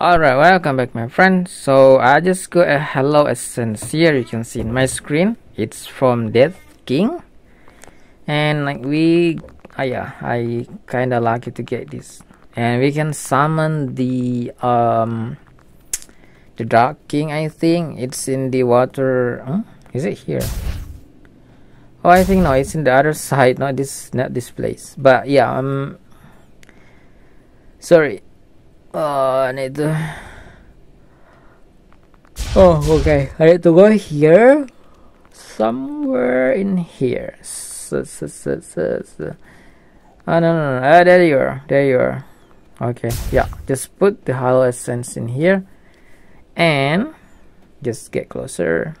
Alright, welcome back my friends. So I just got a hallow essence here you can see in my screen. It's from Death King. And like we uh, yeah, I kinda lucky to get this. And we can summon the um the Dark King I think. It's in the water huh? is it here? Oh I think no, it's in the other side, not this not this place. But yeah, um sorry Oh, I need to. Oh, okay. I need to go here. Somewhere in here. So, so, so, so, so. Oh, no, no, no. Ah, there you are. There you are. Okay. Yeah. Just put the hallow essence in here. And just get closer.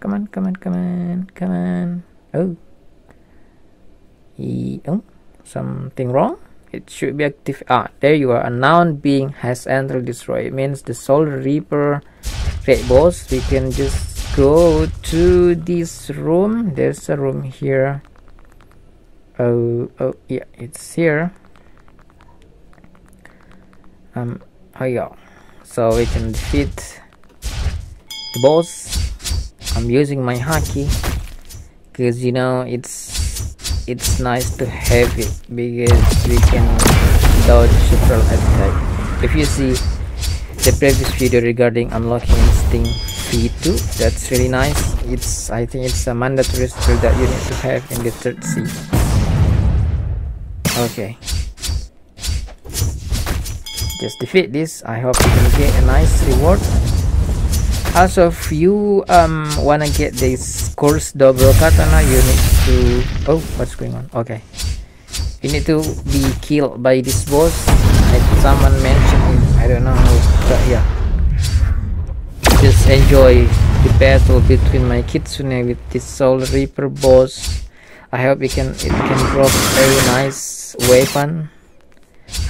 Come on, come on, come on, come on. Oh. E oh, something wrong? It should be active ah there you are. A noun being has entered destroy. It means the soul reaper red boss. We can just go to this room. There's a room here. Oh oh yeah it's here. Um oh yeah. So we can defeat the boss. I'm using my haki because you know it's it's nice to have it because we can dodge several attacks. If you see the previous video regarding unlocking instinct v2 that's really nice. It's i think it's a mandatory skill that you need to have in the third sea okay. Just defeat this. I hope you can get a nice reward also if you um wanna get this course double katana you need to oh what's going on? Okay. You need to be killed by this boss. Like someone mentioned it i don't know but yeah. Just enjoy the battle between my kitsune with this soul reaper boss. I hope it can it can drop a nice weapon.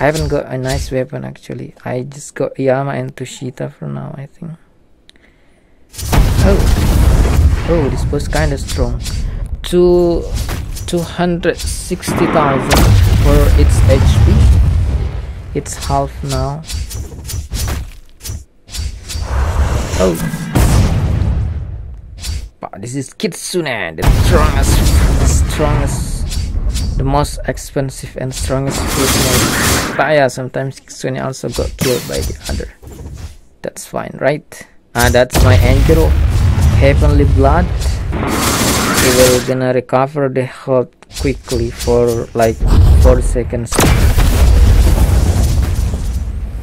I haven't got a nice weapon actually. I just got yama and tushita for now i think oh. Oh this was kind of strong to 260,000 for its HP it's half now. Oh. But this is Kitsune the strongest the strongest the most expensive and strongest food but yeah sometimes Kitsune also got killed by the other. That's fine right ah that's my angel heavenly blood he will gonna recover the health quickly for like 4 seconds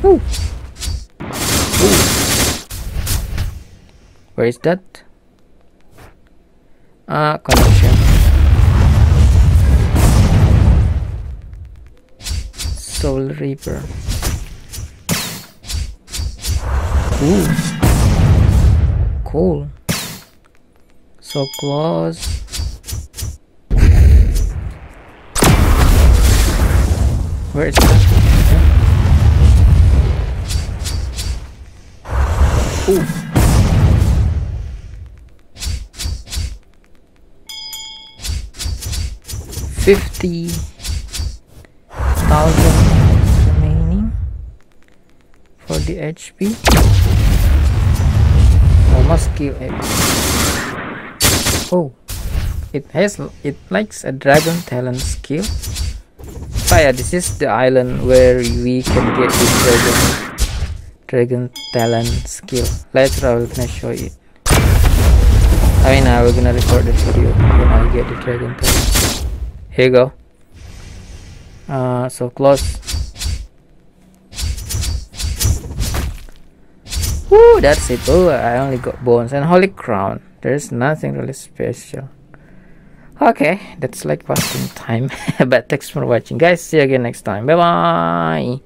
Ooh. Ooh. where is that ah connection soul reaper Ooh. Cool so close where is that Ooh. Fifty thousand remaining for the HP. Oh. It has it likes a dragon talon skill. Oh yeah this is the island where we can get this dragon dragon talon skill. Later i will gonna show it i mean i will gonna record the video when i get the dragon talon. Here you go. Uh so close Woo, that's it. Oh, I only got bones and holy crown. There's nothing really special. Okay that's like wasting time but thanks for watching. Guys see you again next time. Bye bye